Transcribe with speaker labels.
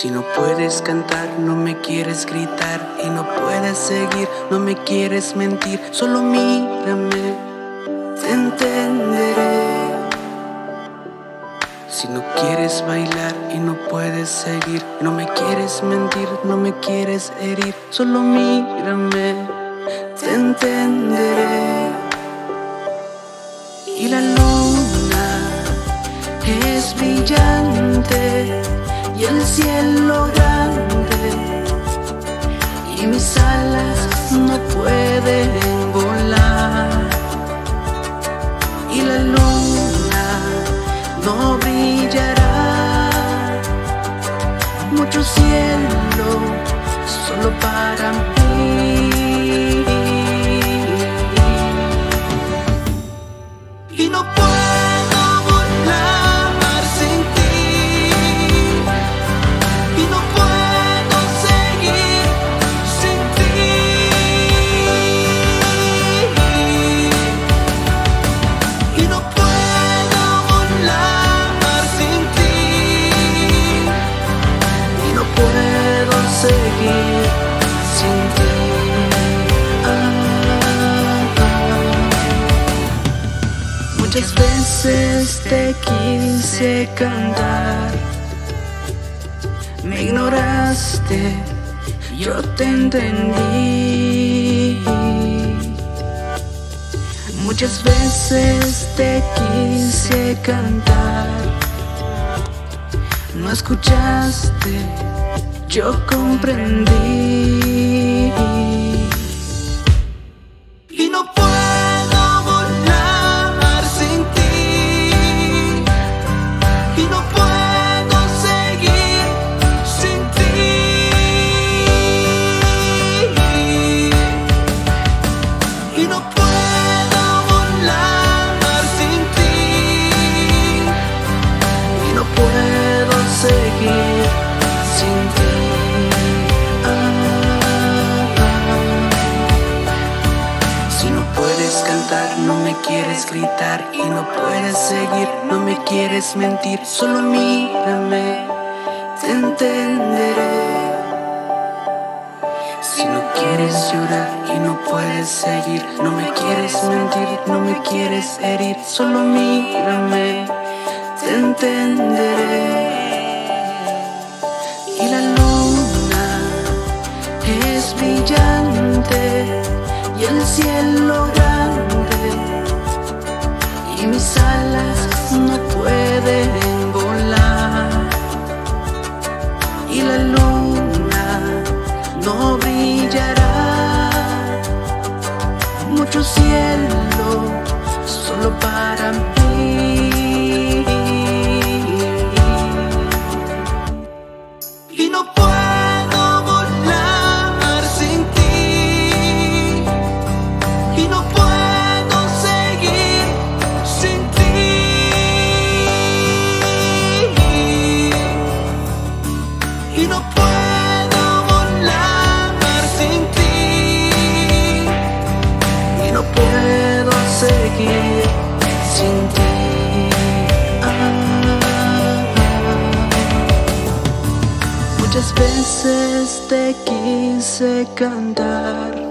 Speaker 1: Si no puedes cantar, no me quieres gritar y no puedes seguir, no me quieres mentir, solo mírame, te entenderé. Si no quieres bailar y no puedes seguir, no me quieres mentir, no me quieres herir, solo mírame, te entenderé. Y la luna es brillante y el cielo grande y mis alas no pueden volar. Y la luna no brillará. Mucho cielo solo para mí Muchas veces te quise cantar, me ignoraste, yo te entendí. Muchas veces te quise cantar, no escuchaste, yo comprendí. No me quieres gritar y no puedes seguir, no me quieres mentir, solo mírame, te entenderé. Si no quieres llorar y no puedes seguir, no me quieres mentir, no me quieres herir, solo mírame, te entenderé. Y la luna es brillante y el cielo grande y mis alas no pueden volar. Y la luna no brillará. Mucho cielo solo para mí y no puedo volar sin ti. Y no puedo seguir sin ti. Muchas veces te quise cantar